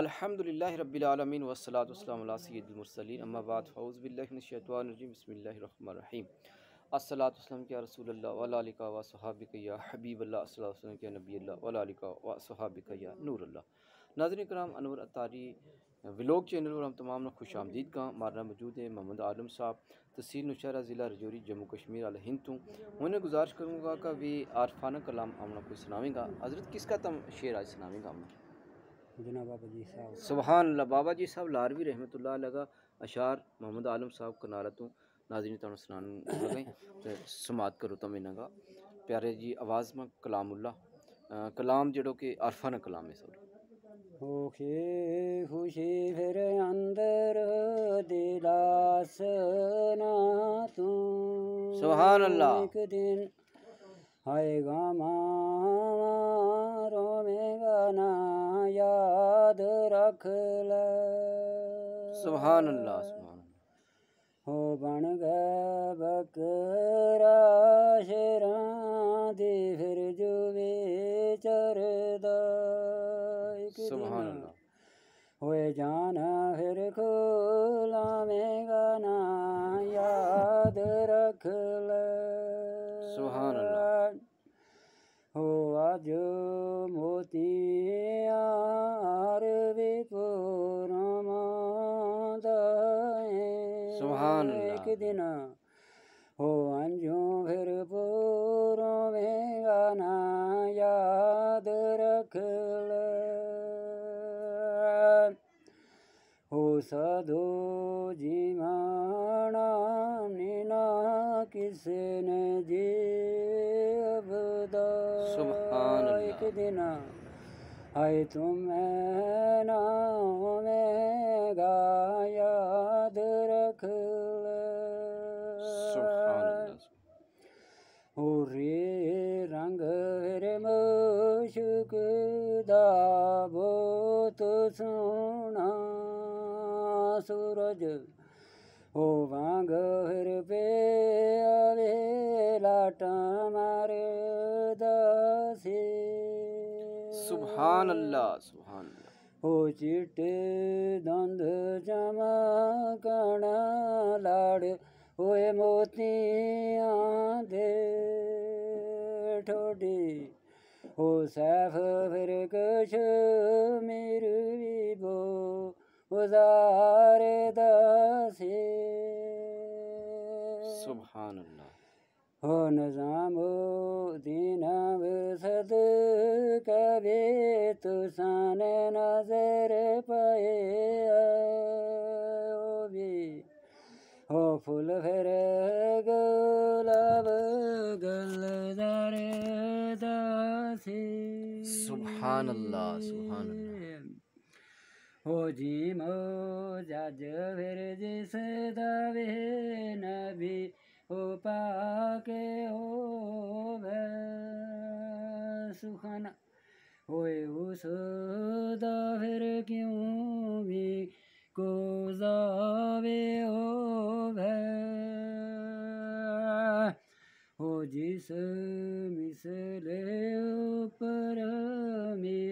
अल्हम्दुलिल्लाहि रब्बिल आलमीन वस्सलातु वस्सलामु अला सय्यिदिल मुरसलीन अम्मा बाद फ़ऊज़ बिल्लाहि मिनश शैतानिर रजीम बिस्मिल्लाहिर रहमानिर रहीम अस्सलातु वस्सलाम या रसूलल्लाह व सहाबिका या हबीबल्लाह अस्सलातु वस्सलाम या नबील्लाह व सहाबिका या नूरल्लाह नाज़रीन कराम अनवर अतारी व्लॉग चैनल पर हम तमाम खुश आमदीद का मारना मौजूद है मोहम्मद आलम साहब, तहसील नौशहरा ज़िला रजौरी, जम्मू कश्मीर अल हिंद हूँ उन्हें गुजारिश करूँगा कि वे आरफाना कलाम हमने कोई सुनावेगा। हज़रत किसका तम शेर आज सुनावेगा हमने जना बाबा जी साहब। सुबहान अल्लाह बाबा जी साहब लारवी रहमतुल्लाह लगा अशार मोहम्मद आलम साहब कनारा तो। नाज़रीन तुम सुनान लगे ते समात करो तुम इन्हों प्यारे जी आवाज़ में कलामुल्ला अ, कलाम जड़ो कि आरफाना कलाम है सॉरी होखे खुशी फिर अंदर दिलास ना तू। सुभान अल्लाह। एक दिन आएगा मारो में गाना याद रख ले सुबहान अल्लाह अल्लाह। हो बन गए बकरा शेरां दी फिर जुवे चरदा सुबहान अल्लाह होए जाना फिर खोला में गाना याद रख ले अल्लाह। हो आज मोतियार अल्लाह। एक दिन हो अंजू फिर पूरों में गाना याद रख ले हो साधो जी माना नीना किसने जी अबदा। एक दिन आए तुम में याद रख ले हो रे रंग रे मुशक दा बहुत सोना सूरज हो वांग फिर पे आवे लाटा मारे दासी। सुभान अल्लाह सुभान अल्लाह हो चिट्टे दंद चमकण लाड़ होए मोतियाँ दे ठोडी। हो सैफ फिर कश मेर भी बो उजारे दासे। सुभान अल्लाह हो नजामो दीन सद कबे तुसान नज़र पाए ओ भी। हो फूल फिर गुलाब गलदार दासी। सुभान अल्लाह, सुभान अल्लाह। जी मो जज फिर जिस दवे नबी हो पाके हो सुखना होए उस दा फिर क्यों भी को जावे हो हो जिस मिसले ऊपर मेरा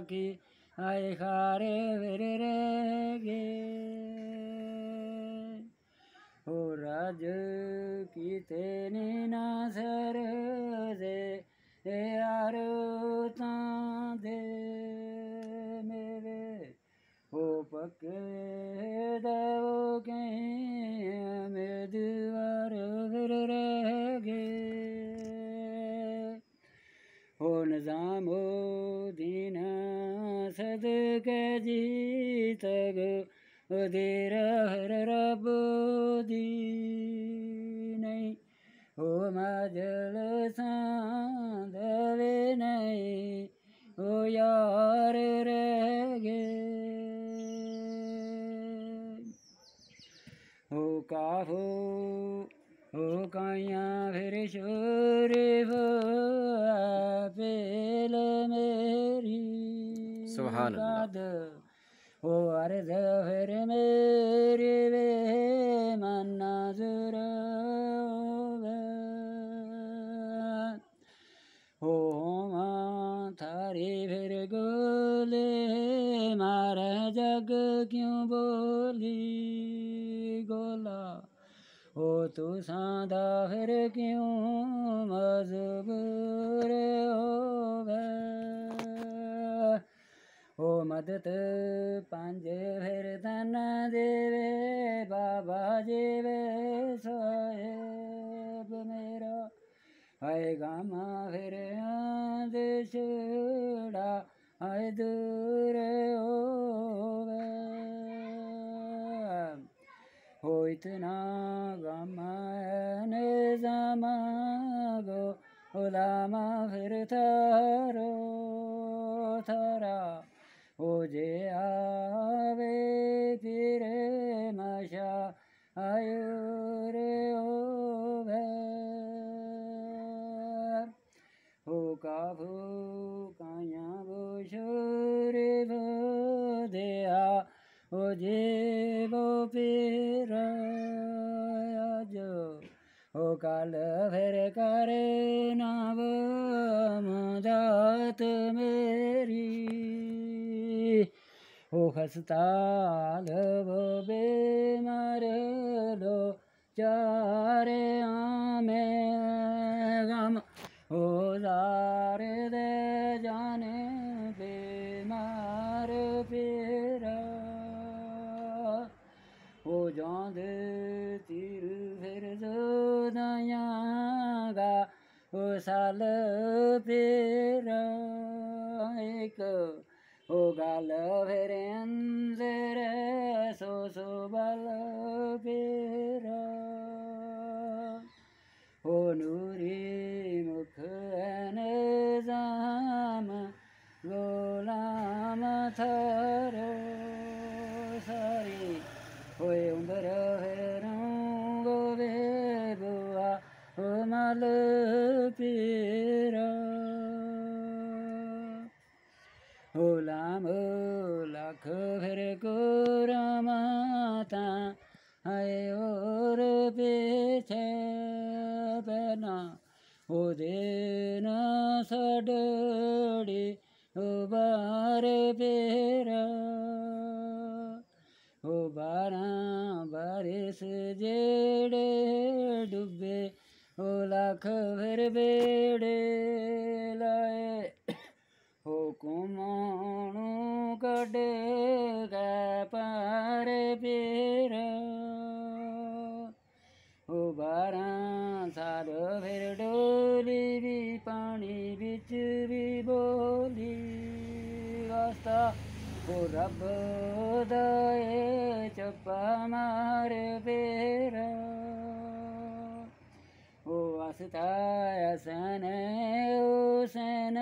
की आए खारे मेरे रे गे हो राज की तेने ना सर दे ए यार दे मेरे। हो पके दो के तग उदेर हर रब दी हो मजल साधवे नै ओ यार रह। गे हो का हो ओ काया फिर शोर हो पेल मेरी। सुहाद ओ अरे जहर मेरे वे मन्नाजुर ओ मा थारी फिर गोले मार जग क्यों बोली गोला? ओ तू सादा फिर क्यों मजबूर हो गए? ओ मदत पांजे फिर धन देवे, बाबा जेवे साहेब मेरा। आए गामा फिर देशड़ा आए दूर होवे। हो इतना गामा ने जामा गो ओलामा फिर थारो मुझे आवे तेरे मशा आयो रे हो काभो काया भो शोरे भो दया ओ जे भो पेर जो ओ काल फिर करे ना वो मुदात मेरी। हो हस्ताल वो बेमर लो चारे आमे गम। ओ सारे दे जाने बेमार फिर ओ जान तीर फिर दया गा ओ साल फिर balabira o oh, nuri mukhanezama golama taro sari hoy umbara herang gobe bua umalupira खबर बेड़े लाए। हुकुमाणू कड़े पार पेर उबारा साल फिर डोली भी, पानी बिच भी बोली। वास्ता ओ रब दा सन उसन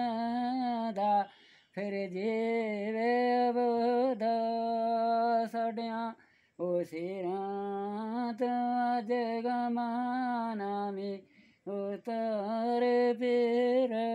दा। फिर जीवे बोध सड़िया ओ सिर सिरात जगमानामी उतर पेरा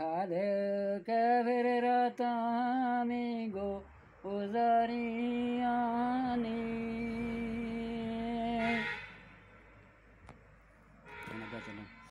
आए